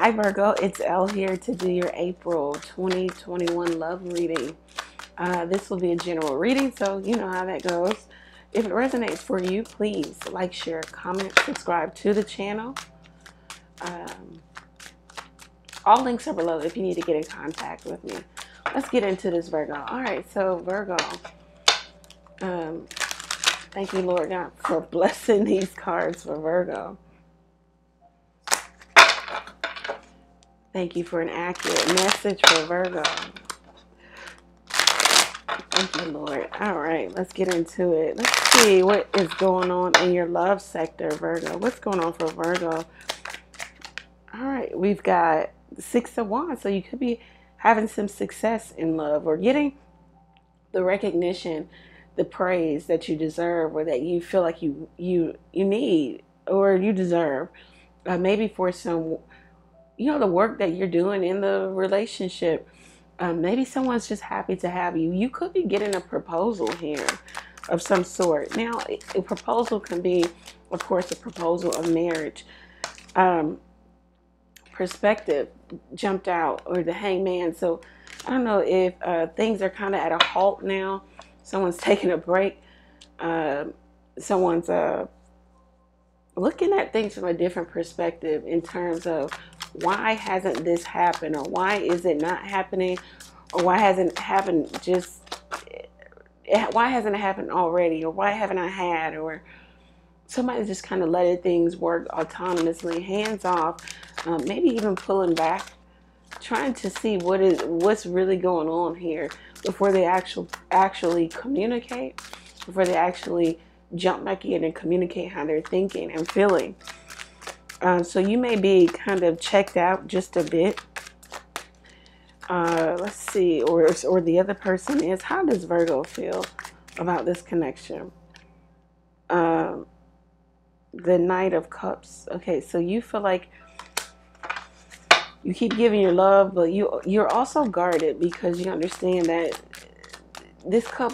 Hi Virgo, it's Elle here to do your April 2021 love reading. Uh, this will be a general reading, so you know how that goes. If it resonates for you, please like, share, comment, subscribe to the channel. Um, all links are below if you need to get in contact with me. Let's get into this Virgo. All right, so Virgo. Um, thank you, Lord God, for blessing these cards for Virgo. Thank you for an accurate message for Virgo. Thank you, Lord. All right, let's get into it. Let's see what is going on in your love sector, Virgo. What's going on for Virgo? All right, we've got Six of Wands. So you could be having some success in love or getting the recognition, the praise that you deserve or that you feel like you you you need or you deserve. Uh, maybe for some you know, the work that you're doing in the relationship. Um, maybe someone's just happy to have you. You could be getting a proposal here of some sort. Now, a proposal can be, of course, a proposal of marriage. Um, perspective jumped out, or the hangman. So, I don't know if uh, things are kind of at a halt now. Someone's taking a break. Uh, someone's uh, looking at things from a different perspective in terms of why hasn't this happened or why is it not happening or why hasn't it happened just eh, why hasn't it happened already or why haven't I had or somebody just kind of letting things work autonomously hands off um, maybe even pulling back trying to see what is what's really going on here before they actual actually communicate before they actually jump back in and communicate how they're thinking and feeling um, so you may be kind of checked out just a bit. Uh, let's see, or, or the other person is, how does Virgo feel about this connection? Um, the Knight of Cups. Okay, so you feel like you keep giving your love, but you you're also guarded because you understand that this cup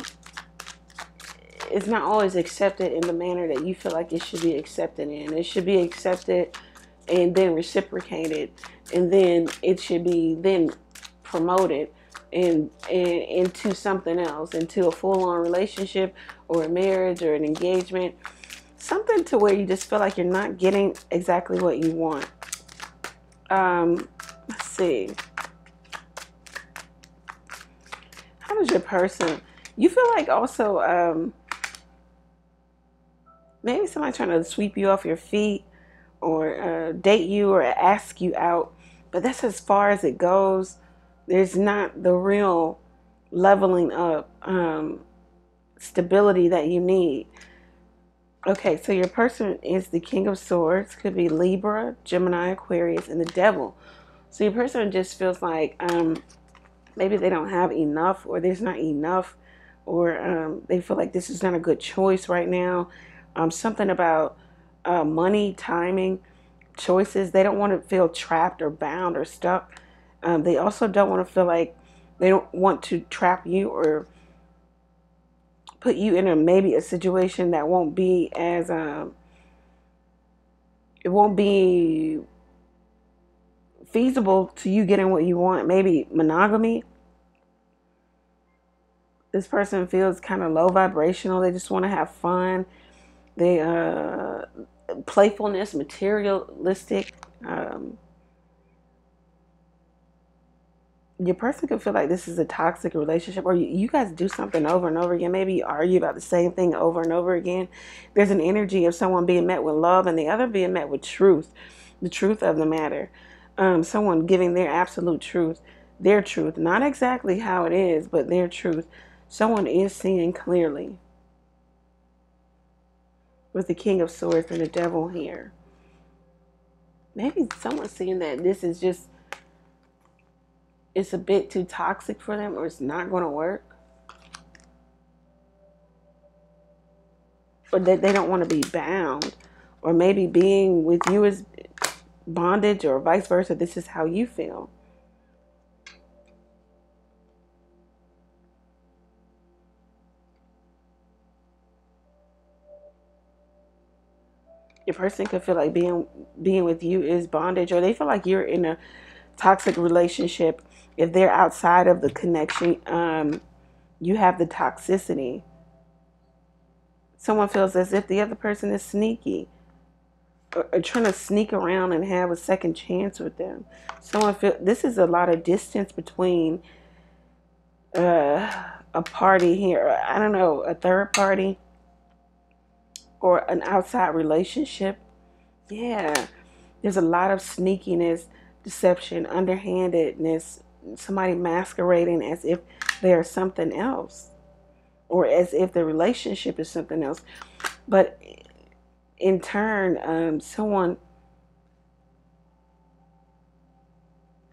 it's not always accepted in the manner that you feel like it should be accepted in. It should be accepted and then reciprocated, and then it should be then promoted and, and into something else, into a full-on relationship or a marriage or an engagement, something to where you just feel like you're not getting exactly what you want. Um, let's see. How does your person? You feel like also um, maybe somebody trying to sweep you off your feet or uh, date you or ask you out, but that's as far as it goes. There's not the real leveling up um, stability that you need. Okay, so your person is the King of Swords, could be Libra, Gemini, Aquarius, and the Devil. So your person just feels like um, maybe they don't have enough, or there's not enough, or um, they feel like this is not a good choice right now um, something about uh, money, timing, choices. They don't want to feel trapped or bound or stuck. Um, they also don't want to feel like they don't want to trap you or put you in a maybe a situation that won't be as um, it won't be feasible to you getting what you want. Maybe monogamy. This person feels kind of low vibrational. They just want to have fun they uh, playfulness, materialistic. Um, your person could feel like this is a toxic relationship, or you, you guys do something over and over again. Maybe you argue about the same thing over and over again. There's an energy of someone being met with love and the other being met with truth, the truth of the matter. Um, someone giving their absolute truth, their truth, not exactly how it is, but their truth. Someone is seeing clearly with the King of Swords and the Devil here. Maybe someone's seeing that this is just, it's a bit too toxic for them or it's not going to work. Or that they don't want to be bound. Or maybe being with you is bondage or vice versa. This is how you feel. Your person could feel like being being with you is bondage, or they feel like you're in a toxic relationship. If they're outside of the connection, um, you have the toxicity. Someone feels as if the other person is sneaky or, or trying to sneak around and have a second chance with them. Someone feel this is a lot of distance between uh, a party here. I don't know, a third party or an outside relationship. Yeah, there's a lot of sneakiness, deception, underhandedness, somebody masquerading as if they're something else or as if the relationship is something else. But in turn, um, someone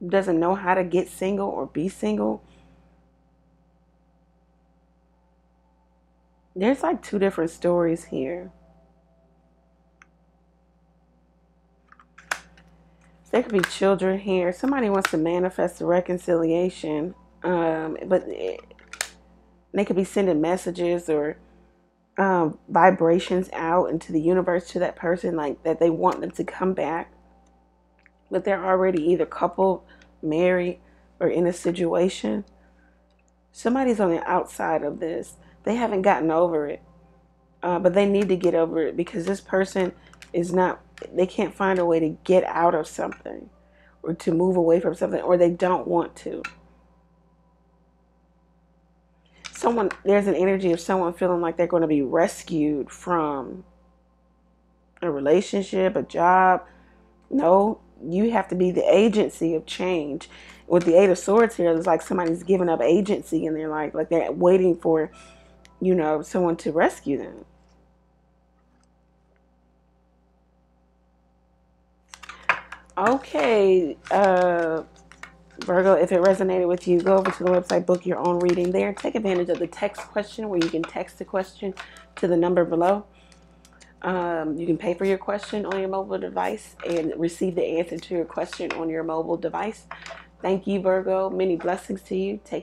doesn't know how to get single or be single. There's like two different stories here. There could be children here. Somebody wants to manifest a reconciliation, um, but they could be sending messages or um, vibrations out into the universe to that person, like that they want them to come back. But they're already either coupled, married, or in a situation. Somebody's on the outside of this. They haven't gotten over it. Uh, but they need to get over it because this person is not they can't find a way to get out of something or to move away from something or they don't want to someone there's an energy of someone feeling like they're going to be rescued from a relationship a job no you have to be the agency of change with the eight of swords here it's like somebody's giving up agency in their life like they're waiting for you know someone to rescue them Okay, uh, Virgo, if it resonated with you, go over to the website, book your own reading there. Take advantage of the text question where you can text the question to the number below. Um, you can pay for your question on your mobile device and receive the answer to your question on your mobile device. Thank you, Virgo. Many blessings to you. Take care.